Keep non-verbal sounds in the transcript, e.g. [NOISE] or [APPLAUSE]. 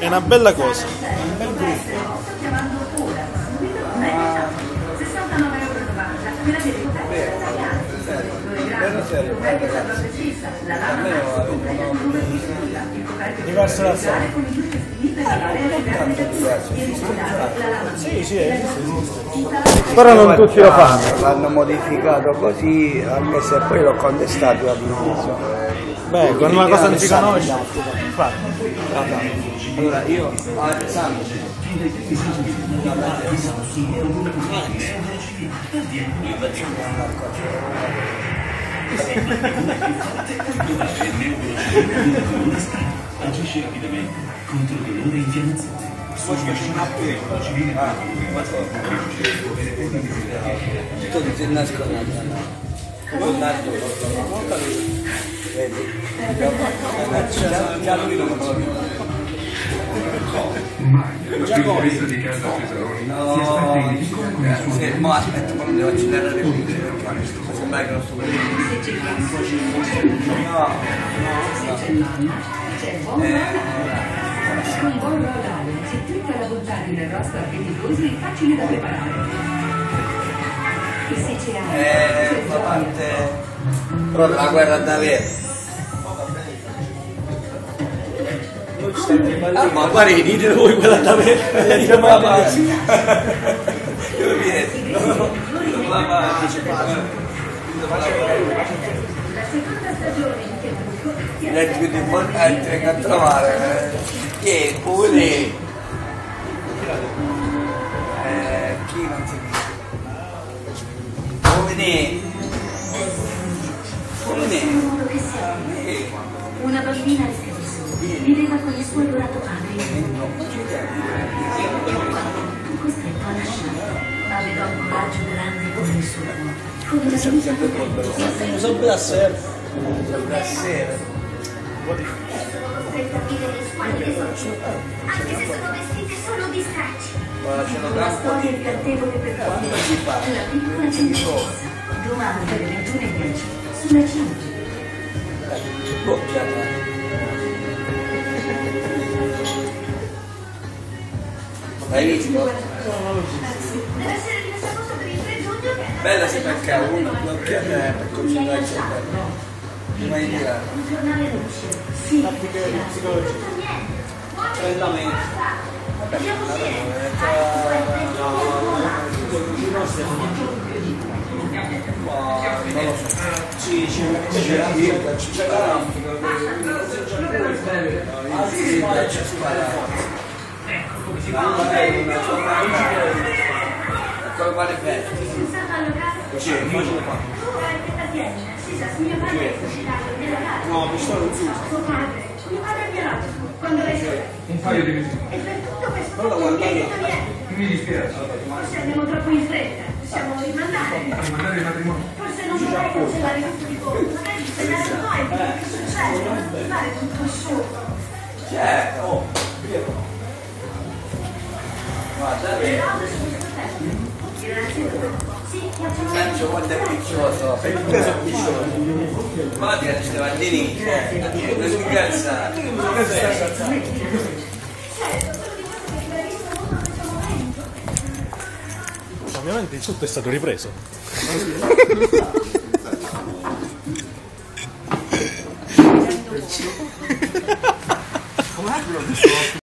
È una bella cosa. Diverso. Sì, sì, esiste, esiste. Però non tutti lo fanno. L'hanno modificato così, anche se poi l'ho contestato all'inizio. Beh, quando una cosa non si conosce. Allora io Alessandro agisce rapidamente contro dolore e infiammazione. tutto disinnesco Leonardo vedi già, già lui non lo Lo specialista di casa Cesaroni si aspetta in edicola con il suo Sì, ma aspetta, non devo accelerare più perché sembra che non sto vedendo. Con buon orale, se tutta la bontà di un arrosto appetitoso e facile da preparare. Eh, fa parte però della guerra davvero. Ah, ma pare ditelo voi quella. Io la pace. Io mi la seconda stagione in Temuco ti Gli altri più importanti vengo a trovare. eh. Che pure. Pure. Pure. in modo che sei. Una bambina di Cristo viveva con il suo adorato padre costretto a lasciare aveva un coraggio grande come il suo con una camisa Non so da sé. Da sera. costretta a vivere in squalide società anche se sono vestite solo di stracci Ma una storia di incantevole per Quando tutti la piccola principessa domani alle 21.10 sulla 5 Boccia. Hai visto? deve essere di nascosto per il 3 giugno che è Bella si perché uno blocca per concentrare il cervello. Prima di tirare. un giornale luce sì niente Lentamente. dobbiamo uscire Non lo so. Sì, c'è la birra, c'è la lampada. Sì, c'è sparato. Come fare bene? Sì, facciamo qua. No, mi sto non si usa. Suo padre, mio padre biologico, quando scuola. Un paio di mesi. E per tutto questo Allora, guarda, chiedete niente. Mi dispiace. Forse andiamo troppo in fretta, possiamo rimandare. Rimandare il matrimonio. Forse non vorrei cancellare tutto di colpo, magari spiegare a noi quello che succede, non fare tutto solo. Certo. Oh, Guarda, vedi. Sancio quanto è piccioso. Peso piccioso. Ma ti ha Stevandini. Non si incazza. Certo, solo di che previsto molto questo momento. Ovviamente il tutto è stato ripreso. [LAUGHS]